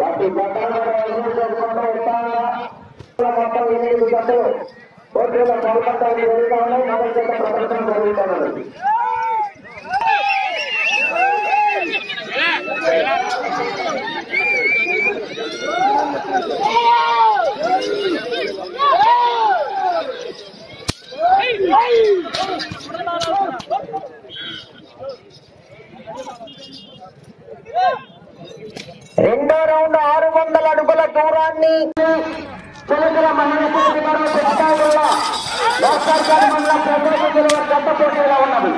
Wakibatan Rasul dan pemerintah Lakukan ini juga tuh Bagaimana kalau kita diberikan oleh Mari kita perhatikan berikan oleh Yeah. రెండో round ఆరు వందల అడుగుల దూరాన్ని గడ్డ పోటీగా ఉన్నది.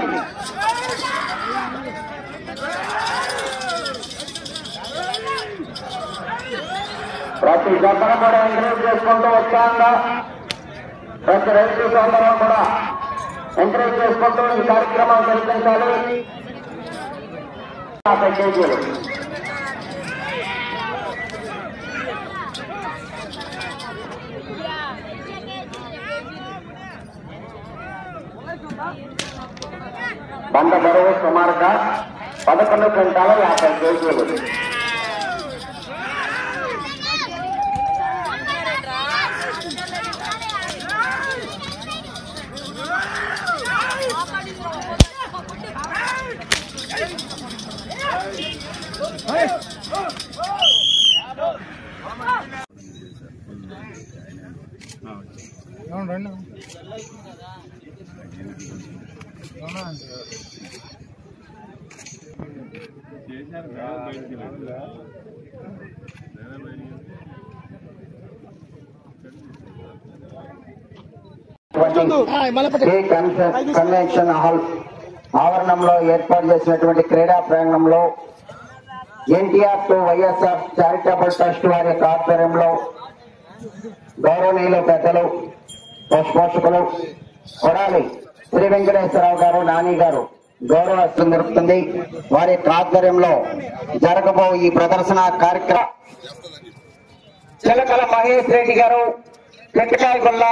ప్రతి జబ్బను కూడా ఎంకరేజ్ చేసుకుంటూ వచ్చాక ప్రతి రైతు సోదరం కూడా ఎంకరేజ్ చేసుకుంటూ ఈ కార్యక్రమాలు జరిపించాలి. బండ బరువు సుమారుగా పదకొండు క్వింటాల యాభై కేజీలు. శ్రీ కన్వెన్- కన్వెన్షన్ హాల్ ఆవరణంలో ఏర్పాటు చేసినటువంటి క్రీడా ప్రాంగణంలో NTR to YSR charitable trust వారి యొక్క ఆధ్వర్యంలో గౌరవనీయులు పెద్దలు పోషకులు కొడాలి. శ్రీ వెంకటేశ్వరరావు గారు నాని గారు గౌరవస్తం జరుపుతుంది వారి ఆధ్వర్యంలో జరగబో ఈ ప్రదర్శన కార్యక్రమం. చిలకల మహేష్ రెడ్డి గారు గట్టికాయ గుల్ల